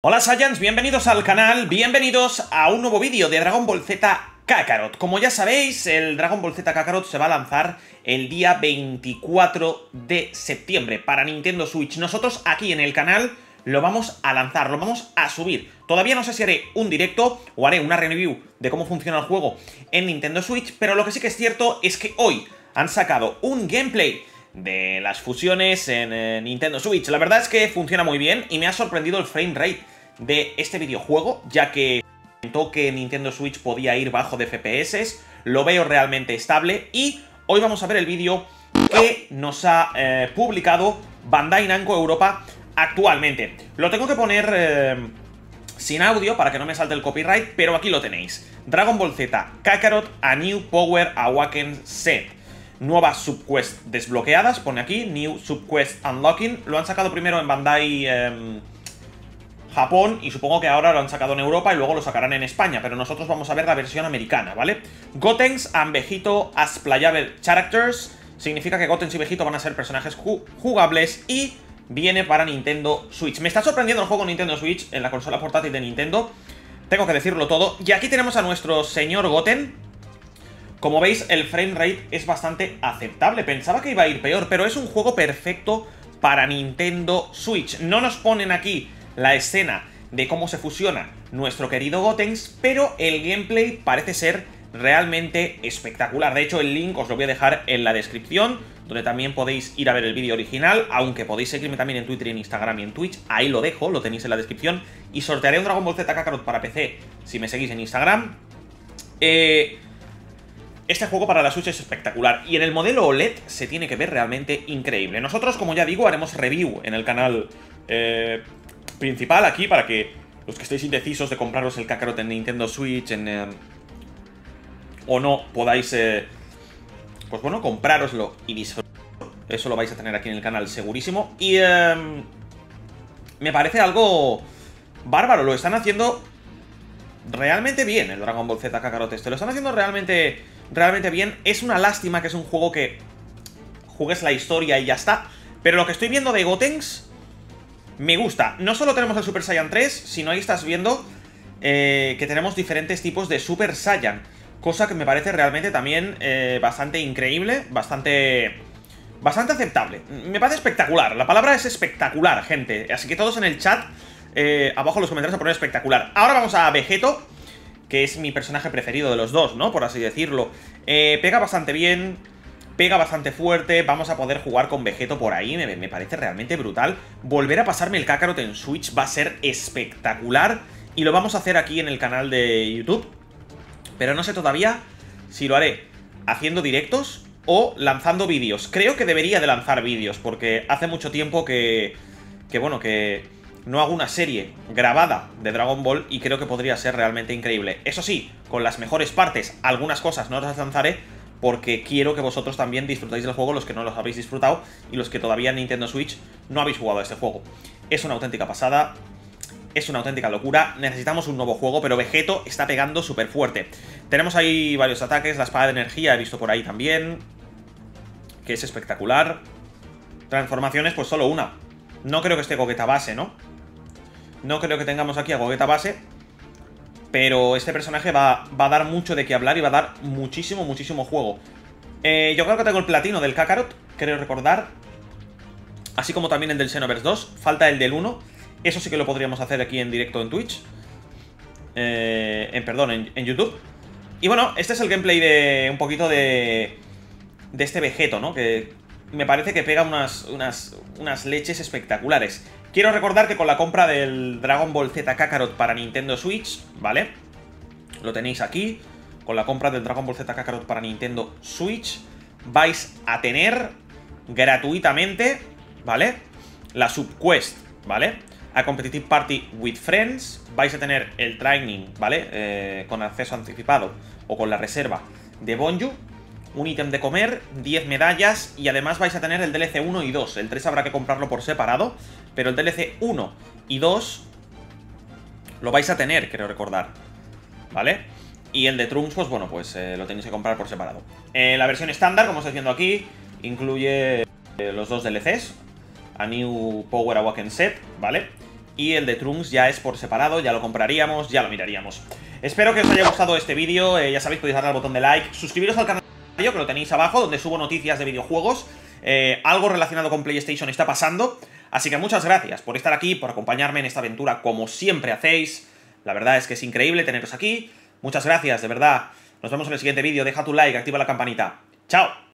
Hola Saiyans, bienvenidos al canal, bienvenidos a un nuevo vídeo de Dragon Ball Z Kakarot. Como ya sabéis, el Dragon Ball Z Kakarot se va a lanzar el día 24 de septiembre para Nintendo Switch. Nosotros aquí en el canal lo vamos a lanzar, lo vamos a subir. Todavía no sé si haré un directo o haré una review de cómo funciona el juego en Nintendo Switch, pero lo que sí que es cierto es que hoy han sacado un gameplay de las fusiones en Nintendo Switch. La verdad es que funciona muy bien y me ha sorprendido el frame rate de este videojuego, ya que comentó que Nintendo Switch podía ir bajo de FPS, lo veo realmente estable y hoy vamos a ver el vídeo que nos ha eh, publicado Bandai Namco Europa actualmente. Lo tengo que poner eh, sin audio para que no me salte el copyright, pero aquí lo tenéis. Dragon Ball Z, Kakarot, A New Power Awaken Set nuevas subquests desbloqueadas, pone aquí, New Subquest Unlocking. Lo han sacado primero en Bandai em, Japón y supongo que ahora lo han sacado en Europa y luego lo sacarán en España, pero nosotros vamos a ver la versión americana, ¿vale? Gotenks and Vegito as playable characters. Significa que Gotenks y Vegito van a ser personajes jugables y viene para Nintendo Switch. Me está sorprendiendo el juego Nintendo Switch en la consola portátil de Nintendo. Tengo que decirlo todo. Y aquí tenemos a nuestro señor Goten, como veis, el frame rate es bastante aceptable. Pensaba que iba a ir peor, pero es un juego perfecto para Nintendo Switch. No nos ponen aquí la escena de cómo se fusiona nuestro querido Gotenks, pero el gameplay parece ser realmente espectacular. De hecho, el link os lo voy a dejar en la descripción, donde también podéis ir a ver el vídeo original, aunque podéis seguirme también en Twitter, en Instagram y en Twitch. Ahí lo dejo, lo tenéis en la descripción. Y sortearé un Dragon Ball Z Kakarot para PC si me seguís en Instagram. Eh... Este juego para la Switch es espectacular y en el modelo OLED se tiene que ver realmente increíble. Nosotros, como ya digo, haremos review en el canal eh, principal aquí para que los que estéis indecisos de compraros el Kakarot en Nintendo Switch en, eh, o no podáis, eh, pues bueno, comprároslo y disfrutarlo. Eso lo vais a tener aquí en el canal segurísimo. Y me parece algo bárbaro, lo están haciendo realmente bien el Dragon Ball Z Kakarot este. Lo están haciendo realmente realmente bien. Es una lástima que es un juego que jugues la historia y ya está. Pero lo que estoy viendo de Gotenks me gusta. No solo tenemos el Super Saiyan 3, sino ahí estás viendo eh, que tenemos diferentes tipos de Super Saiyan. Cosa que me parece realmente también eh, bastante increíble, bastante... Bastante aceptable. Me parece espectacular. La palabra es espectacular, gente. Así que todos en el chat, eh, abajo en los comentarios a poner espectacular. Ahora vamos a Vegeto que es mi personaje preferido de los dos, ¿no? Por así decirlo. Eh, pega bastante bien, pega bastante fuerte, vamos a poder jugar con Vegeto por ahí, me, parece realmente brutal. Volver a pasarme el Kakarot en Switch va a ser espectacular y lo vamos a hacer aquí en el canal de YouTube. Pero no sé todavía si lo haré haciendo directos o lanzando vídeos. Creo que debería de lanzar vídeos porque hace mucho tiempo que... Que bueno, que no hago una serie grabada de Dragon Ball y creo que podría ser realmente increíble. Eso sí, con las mejores partes, algunas cosas no las lanzaré porque quiero que vosotros también disfrutáis del juego, los que no los habéis disfrutado y los que todavía en Nintendo Switch no habéis jugado a este juego. Es una auténtica pasada, es una auténtica locura, necesitamos un nuevo juego, pero Vegeto está pegando súper fuerte. Tenemos ahí varios ataques, la espada de energía he visto por ahí también, que es espectacular. Transformaciones, pues solo una. No creo que esté coqueta base, ¿no? No creo que tengamos aquí a Gogeta base. Pero este personaje va, a dar mucho de qué hablar y va a dar muchísimo, muchísimo juego. Eh, yo creo que tengo el platino del Kakarot, creo recordar. Así como también el del Xenoverse 2. Falta el del 1. Eso sí que lo podríamos hacer aquí en directo en Twitch. Eh, en, perdón, en, YouTube. Y bueno, este es el gameplay de un poquito de, de este Vegeto, ¿no? Que me parece que pega unas, unas, unas leches espectaculares. Quiero recordar que con la compra del Dragon Ball Z Kakarot para Nintendo Switch, ¿vale? Lo tenéis aquí. Con la compra del Dragon Ball Z Kakarot para Nintendo Switch, vais a tener gratuitamente, ¿vale? La subquest, ¿vale? A Competitive Party with Friends. Vais a tener el training, ¿vale? Eh, con acceso anticipado o con la reserva de Bonju un ítem de comer, 10 medallas y además vais a tener el DLC 1 y 2. El 3 habrá que comprarlo por separado, pero el DLC 1 y 2 lo vais a tener, creo recordar. ¿Vale? Y el de Trunks, pues bueno, pues eh, lo tenéis que comprar por separado. Eh, la versión estándar, como estáis viendo aquí, incluye eh, los dos DLCs. A New Power Awaken Set, ¿vale? y el de Trunks ya es por separado, ya lo compraríamos, ya lo miraríamos. Espero que os haya gustado este vídeo, ya sabéis, podéis darle al botón de like, suscribiros al canal que lo tenéis abajo, donde subo noticias de videojuegos, eh, algo relacionado con PlayStation está pasando, así que muchas gracias por estar aquí, por acompañarme en esta aventura como siempre hacéis, la verdad es que es increíble teneros aquí, muchas gracias, de verdad, nos vemos en el siguiente vídeo, deja tu like, activa la campanita, ¡chao!